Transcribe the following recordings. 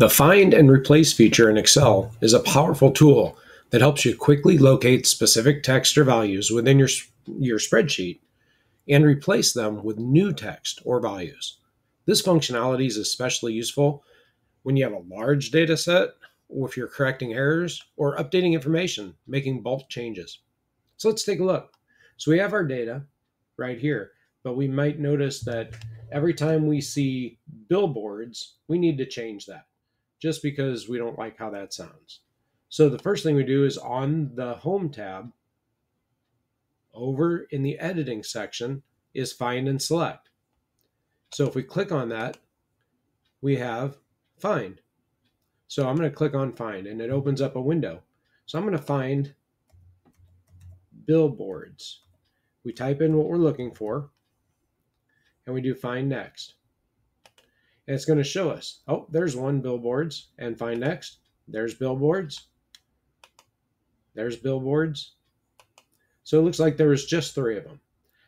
The find and replace feature in Excel is a powerful tool that helps you quickly locate specific text or values within your, your spreadsheet and replace them with new text or values. This functionality is especially useful when you have a large data set or if you're correcting errors or updating information, making bulk changes. So let's take a look. So we have our data right here, but we might notice that every time we see billboards, we need to change that just because we don't like how that sounds. So the first thing we do is on the home tab, over in the editing section is find and select. So if we click on that, we have find. So I'm going to click on find and it opens up a window. So I'm going to find billboards. We type in what we're looking for and we do find next. And it's going to show us, oh, there's one billboards and find next. There's billboards. There's billboards. So it looks like there was just three of them.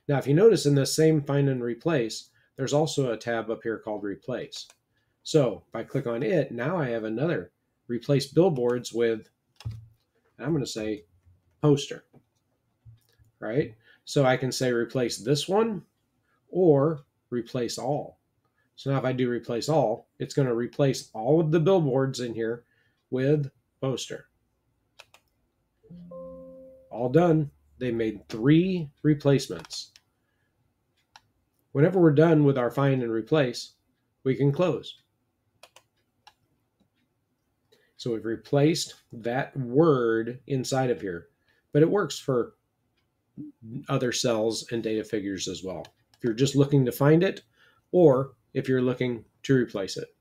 Now, if you notice in the same find and replace, there's also a tab up here called replace. So if I click on it, now I have another replace billboards with, I'm going to say poster, right? So I can say replace this one or replace all. So now if I do replace all, it's going to replace all of the billboards in here with poster. All done. They made three replacements. Whenever we're done with our find and replace, we can close. So we've replaced that word inside of here, but it works for other cells and data figures as well. If you're just looking to find it, or if you're looking to replace it.